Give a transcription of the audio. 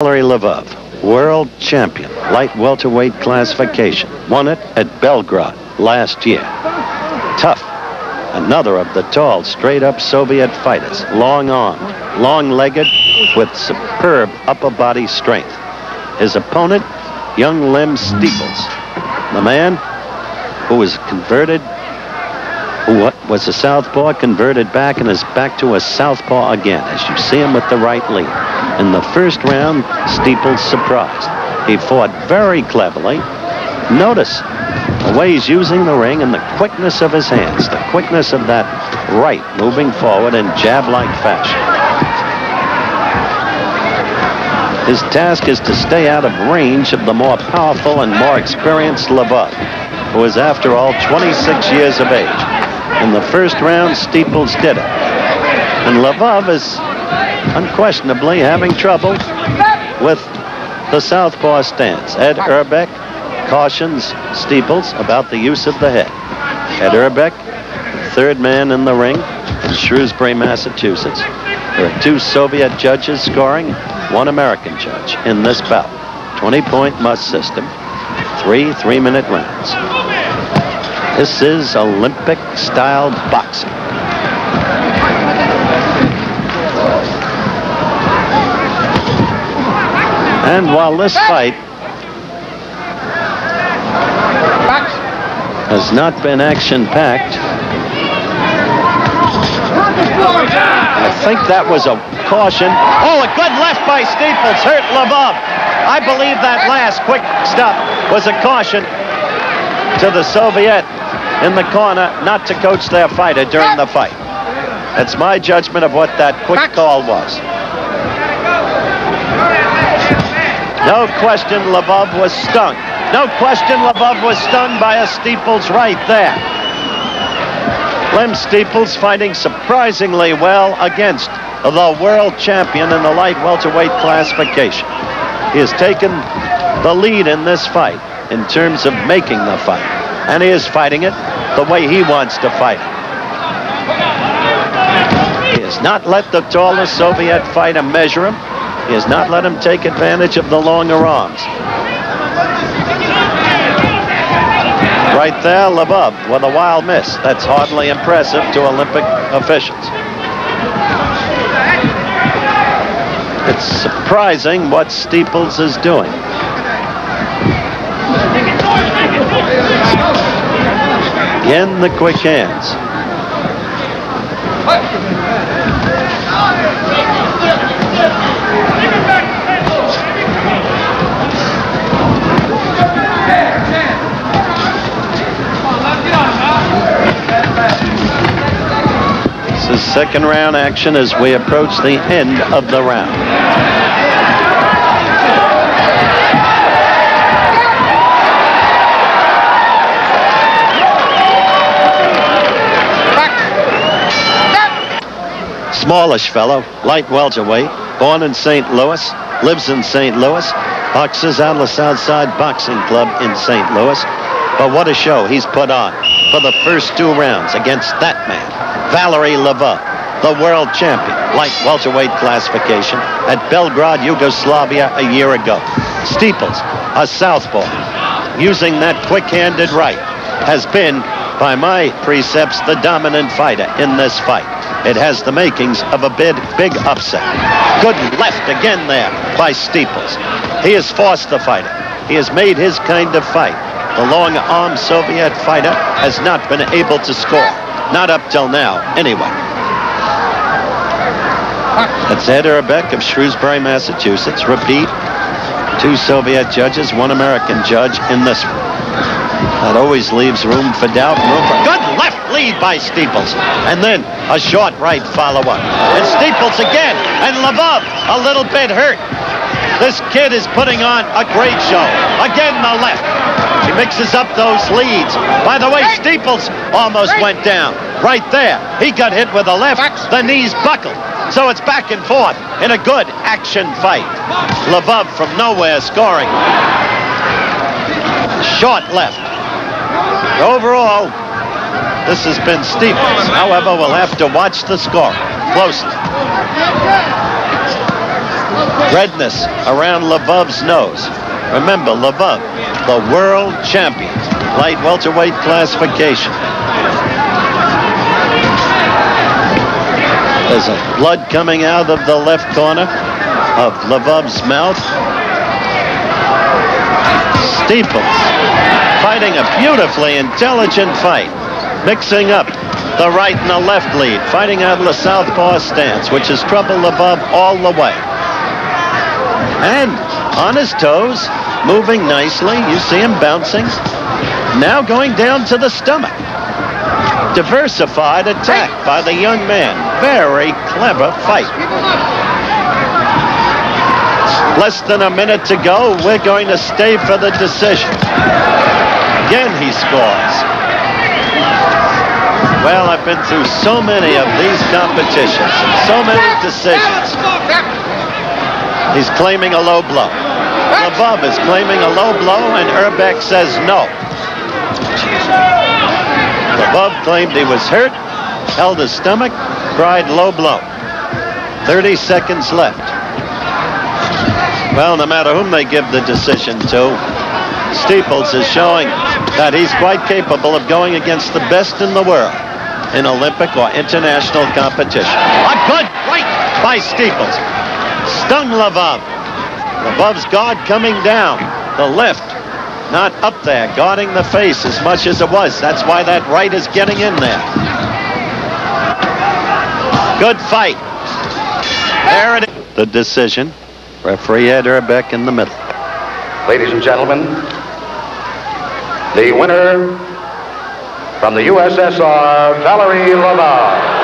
Valery Lvov, world champion, light welterweight classification. Won it at Belgrade last year. Tough. Another of the tall, straight-up Soviet fighters. Long-armed, long-legged, with superb upper body strength. His opponent, young Lem Steeples. The man who was converted, who was a southpaw, converted back and is back to a southpaw again, as you see him with the right lead. In the first round, Steeples surprised. He fought very cleverly. Notice the way he's using the ring and the quickness of his hands, the quickness of that right moving forward in jab-like fashion. His task is to stay out of range of the more powerful and more experienced Lvov, who is, after all, 26 years of age. In the first round, Steeples did it. And Lvov is unquestionably having trouble with the southpaw stance. Ed Urbeck cautions Steeples about the use of the head. Ed Urbeck, third man in the ring in Shrewsbury, Massachusetts. There are two Soviet judges scoring, one American judge in this bout. 20-point must system, three three-minute rounds. This is Olympic-style boxing. And while this fight has not been action-packed, I think that was a caution. Oh, a good left by Steeples hurt Lvov. I believe that last quick stop was a caution to the Soviet in the corner not to coach their fighter during the fight. That's my judgment of what that quick call was. No question Lvov was stung. No question Lvov was stung by a Steeples right there. Lem Steeples fighting surprisingly well against the world champion in the light welterweight classification. He has taken the lead in this fight in terms of making the fight. And he is fighting it the way he wants to fight it. He has not let the tallest Soviet fighter measure him. Has not let him take advantage of the longer arms. Right there, Lvov with a wild miss. That's hardly impressive to Olympic officials. It's surprising what Steeples is doing. Again, the quick hands. Second round action as we approach the end of the round. Smallish fellow, light welterweight, born in St. Louis, lives in St. Louis, boxes out of the Southside Boxing Club in St. Louis. But what a show he's put on for the first two rounds against that man, Valery Lvov, the world champion, light welterweight classification at Belgrade, Yugoslavia a year ago. Steeples, a southpaw, using that quick-handed right, has been, by my precepts, the dominant fighter in this fight. It has the makings of a big, big upset. Good left again there by Steeples. He has forced the fighter. He has made his kind of fight. The long-armed Soviet fighter has not been able to score. Not up till now, anyway. That's Ed Urbeck of Shrewsbury, Massachusetts. Repeat, two Soviet judges, one American judge in this one. That always leaves room for doubt, room for... Good left lead by Steeples. And then a short right follow-up. And Steeples again. And Lvov a little bit hurt. This kid is putting on a great show. Again, the left. He mixes up those leads. By the way, Steeples almost went down. Right there. He got hit with a left. The knees buckled. So it's back and forth in a good action fight. Lvov from nowhere scoring. Short left. Overall, this has been Steeples. However, we'll have to watch the score closely. Redness around Lvov's nose. Remember, Lvov, the world champion, light welterweight classification. There's blood coming out of the left corner of Lvov's mouth. Steeples fighting a beautifully intelligent fight, mixing up the right and the left lead, fighting out of the southpaw stance, which has troubled Lvov all the way. And on his toes, moving nicely. You see him bouncing. Now going down to the stomach. Diversified attack by the young man. Very clever fight. Less than a minute to go. We're going to stay for the decision. Again, he scores. Well, I've been through so many of these competitions, so many decisions. He's claiming a low blow. Lvov is claiming a low blow, and Erbec says no. Lvov claimed he was hurt, held his stomach, cried low blow. 30 seconds left. Well, no matter whom they give the decision to, Steeples is showing that he's quite capable of going against the best in the world in Olympic or international competition. A good right by Steeples. Stung Lvov. Lvov's guard coming down. The left not up there, guarding the face as much as it was. That's why that right is getting in there. Good fight. There it is. The decision. Referee Ed Erbec in the middle. Ladies and gentlemen, the winner from the USSR, Valery Lvov.